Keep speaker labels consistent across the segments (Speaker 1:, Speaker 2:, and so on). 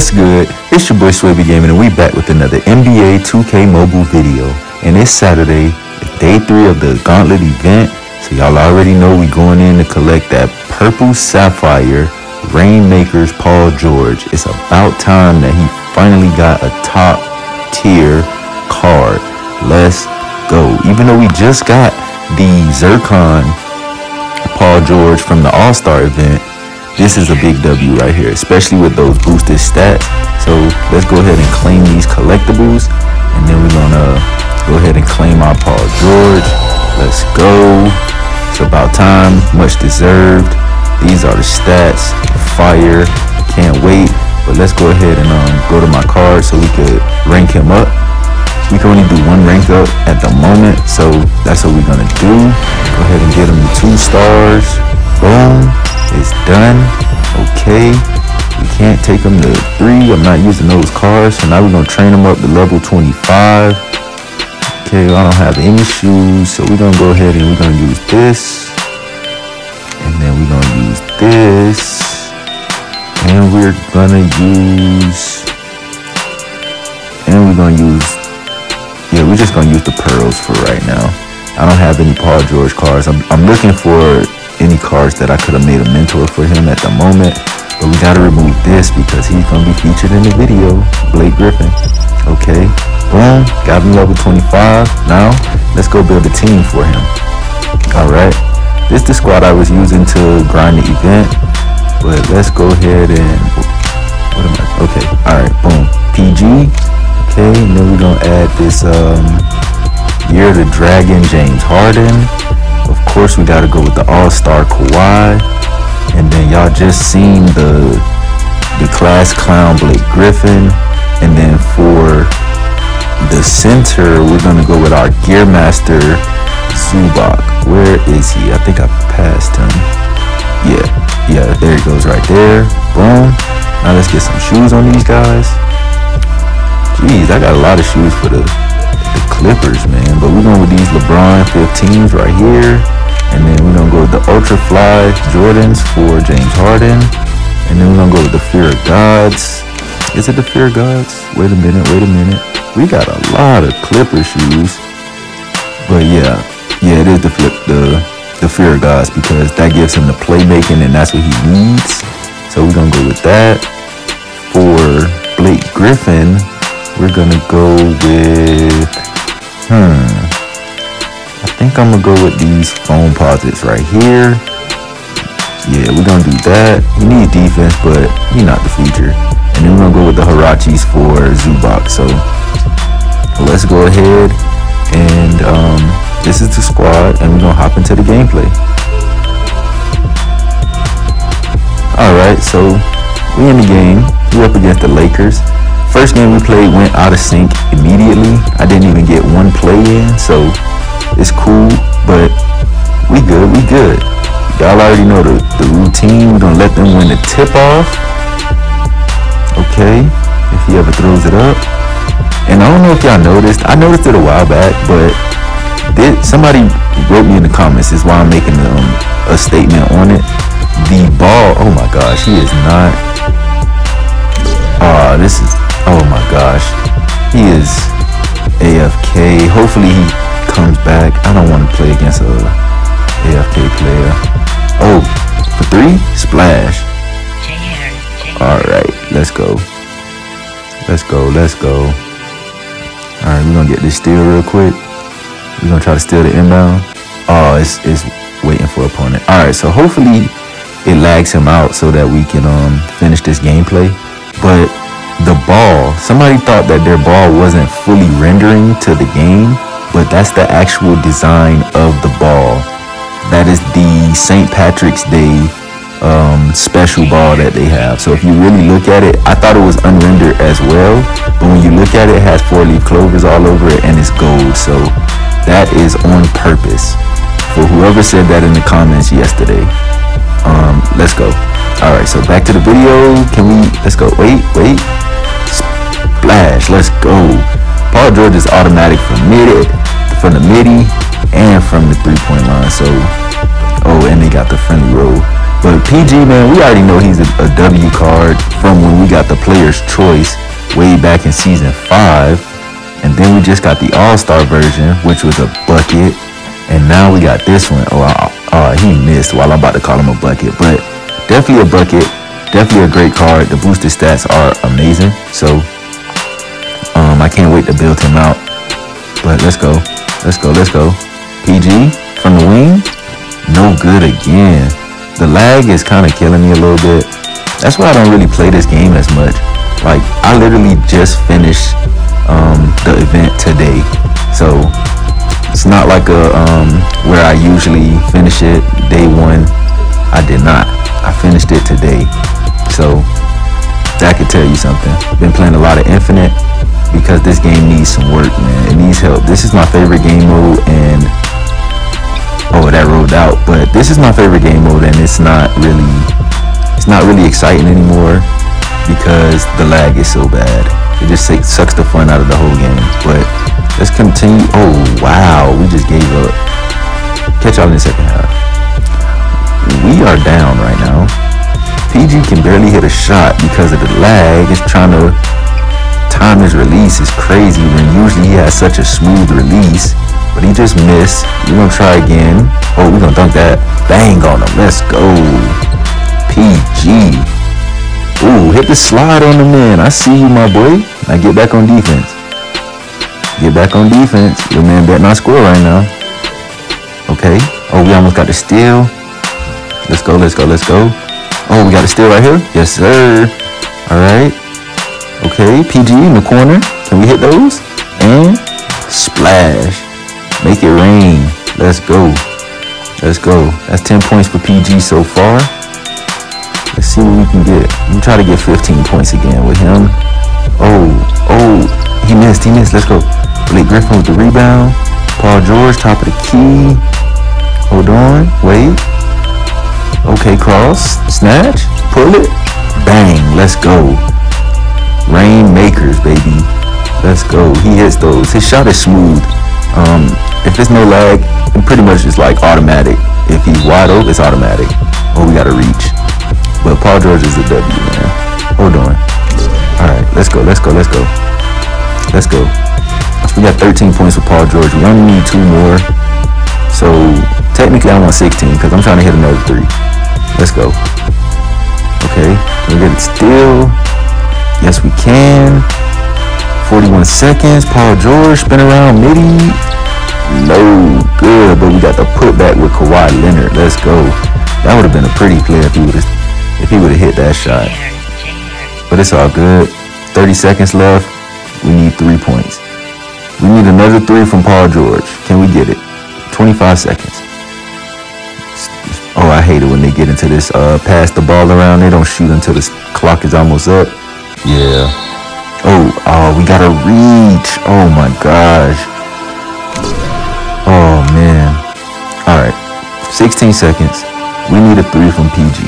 Speaker 1: What's good? It's your boy Sway B Gaming, and we back with another NBA 2K mobile video. And it's Saturday, day three of the Gauntlet event. So y'all already know we going in to collect that purple sapphire Rainmakers Paul George. It's about time that he finally got a top tier card. Let's go. Even though we just got the Zircon Paul George from the All-Star event, this is a big W right here, especially with those boosted stats. So let's go ahead and claim these collectibles. And then we're gonna go ahead and claim our Paul George. Let's go. It's about time, much deserved. These are the stats, fire, can't wait. But let's go ahead and um, go to my card so we could rank him up. We can only do one rank up at the moment, so that's what we're gonna do. Go ahead and get him two stars. Boom is done. Okay. We can't take them to three. I'm not using those cars. So now we're going to train them up to level 25. Okay, I don't have any shoes. So we're going to go ahead and we're going to use this. And then we're going to use this. And we're going to use... And we're going to use... Yeah, we're just going to use the pearls for right now. I don't have any Paul George cards. I'm, I'm looking for any cards that I could have made a mentor for him at the moment. But we gotta remove this because he's gonna be featured in the video. Blake Griffin. Okay. Boom. Got him level 25. Now, let's go build a team for him. Alright. This is the squad I was using to grind the event. But let's go ahead and what am I? Okay. Alright, boom. PG. Okay, and then we're gonna add this um Year of the Dragon James Harden. Of course, we got to go with the All-Star Kawhi. And then y'all just seen the the class clown Blake Griffin. And then for the center, we're gonna go with our Gear Master Zubac. Where is he? I think I passed him. Yeah, yeah, there he goes right there. Boom. Now let's get some shoes on these guys. Jeez, I got a lot of shoes for the Clippers, man. But we're going with these LeBron 15s right here. And then we're going to go with the Ultra Fly Jordans for James Harden. And then we're going to go with the Fear of Gods. Is it the Fear of Gods? Wait a minute, wait a minute. We got a lot of Clipper shoes. But yeah, yeah, it is the flip, the the Fear of Gods because that gives him the playmaking and that's what he needs. So we're gonna go with that. For Blake Griffin, we're gonna go with Hmm. I think I'm gonna go with these phone Foamposites right here. Yeah, we're gonna do that. He needs defense, but he's not the feature. And then we're gonna go with the Huaraches for Zubac. So let's go ahead and um, this is the squad, and we're gonna hop into the gameplay. All right, so we in the game. We up against the Lakers. First game we played went out of sync immediately. I didn't even play in, so it's cool, but we good, we good. Y'all already know the, the routine. We're gonna let them win the tip off. Okay, if he ever throws it up. And I don't know if y'all noticed, I noticed it a while back, but did, somebody wrote me in the comments, is why I'm making um, a statement on it. The ball, oh my gosh, he is not, ah, this is, Oh my gosh. He is AFK. Hopefully he comes back. I don't want to play against a AFK player. Oh, for three? Splash. Alright, let's go. Let's go, let's go. Alright, we're gonna get this steal real quick. We're gonna try to steal the inbound. Oh, it's, it's waiting for opponent. Alright, so hopefully it lags him out so that we can um finish this gameplay. But ball, somebody thought that their ball wasn't fully rendering to the game, but that's the actual design of the ball. That is the St. Patrick's Day um, special ball that they have. So if you really look at it, I thought it was unrendered as well, but when you look at it, it has four-leaf clovers all over it and it's gold. So that is on purpose. For whoever said that in the comments yesterday, um, let's go. All right, so back to the video. Can we, let's go. Wait, wait. Splash, let's go. Paul George is automatic from mid, from the midi, and from the three-point line. So, oh, and they got the friendly roll. But PG, man, we already know he's a, a W card from when we got the player's choice way back in season five. And then we just got the All-Star version, which was a bucket. And now we got this one. Oh, uh, he missed while I'm about to call him a bucket. But definitely a bucket. Definitely a great card. The boosted stats are amazing. So I can't wait to build him out. But let's go. Let's go. Let's go. PG from the wing. No good again. The lag is kind of killing me a little bit. That's why I don't really play this game as much. Like, I literally just finished um, the event today. So, it's not like a um, where I usually finish it day one. I did not. I finished it today. So, that could tell you something. Been playing a lot of Infinite because this game needs some work, man. It needs help. This is my favorite game mode, and oh, that rolled out. But this is my favorite game mode, and it's not really, it's not really exciting anymore because the lag is so bad. It just sucks the fun out of the whole game. But let's continue. Oh wow, we just gave up. Catch y'all in the second half. We are down right now. PG can barely hit a shot because of the lag. It's trying to time his release is crazy when usually he has such a smooth release. But he just missed. We're gonna try again. Oh, we're gonna dunk that. Bang on him. Let's go. PG. Ooh, hit the slide on the man. I see you, my boy. I get back on defense. Get back on defense. Your man bet not score right now. Okay. Oh, we almost got the steal. Let's go, let's go, let's go. Oh, we got a steal right here? Yes, sir. All right. Okay, PG in the corner. Can we hit those? And splash. Make it rain. Let's go. Let's go. That's 10 points for PG so far. Let's see what we can get. Me try to get 15 points again with him. Oh, oh, he missed, he missed. Let's go. Blake Griffin with the rebound. Paul George, top of the key. Hold on, wait. Okay, cross, snatch, pull it, bang, let's go. Rainmakers, baby. Let's go. He hits those. His shot is smooth. Um, if there's no lag, it pretty much is like automatic. If he's wide open, it's automatic. Oh, we gotta reach. But Paul George is a W, man. Hold on. All right, let's go, let's go, let's go. Let's go. We got 13 points with Paul George. We only need two more. So technically I want 16 because I'm trying to hit another three. Let's go. Okay, we get it still? Yes, we can. 41 seconds. Paul George spin around midi. No good, but we got the putback with Kawhi Leonard. Let's go. That would have been a pretty play if he would have if he would have hit that shot. But it's all good. 30 seconds left. We need three points. We need another three from Paul George. Can we get it? 25 seconds. Oh, I hate it when they get into this uh, pass the ball around. They don't shoot until the clock is almost up. Yeah. Oh, oh, we gotta reach. Oh my gosh. Oh man. Alright. 16 seconds. We need a three from PG.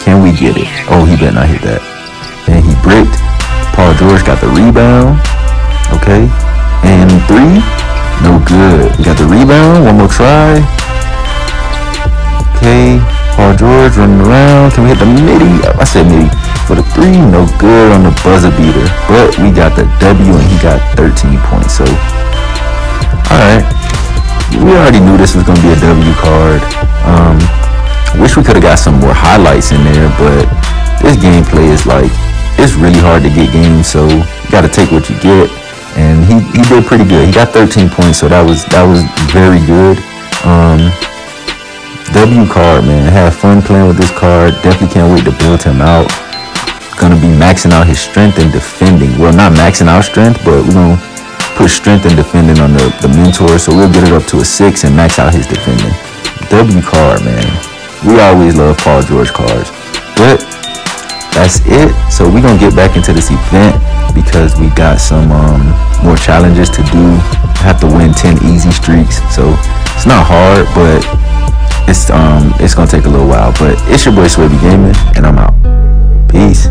Speaker 1: Can we get it? Oh, he better not hit that. And he bricked. Paul George got the rebound. Okay. And three. No good. We got the rebound. One more try. Okay. Paul George running around. Can we hit the midi? I said midi. For the three, no good on the buzzer beater. But we got the W and he got 13 points. So, alright we already knew this was gonna be a W card. Um, wish we could have got some more highlights in there, but this gameplay is like it's really hard to get games, so you got to take what you get. And he, he did pretty good. He got 13 points, so that was that was very good. Um, W card, man. Have fun playing with this card. Definitely can't wait to build him out. Gonna be maxing out his strength and defending. Well, not maxing out strength, but we're gonna put strength and defending on the, the mentor, so we'll get it up to a six and max out his defending. W card, man. We always love Paul George cards. But that's it. So we're gonna get back into this event because we got some um, more challenges to do. I have to win 10 easy streaks. So it's not hard, but it's um it's gonna take a little while. But it's your boy Sway B Gaming, and I'm out. Peace.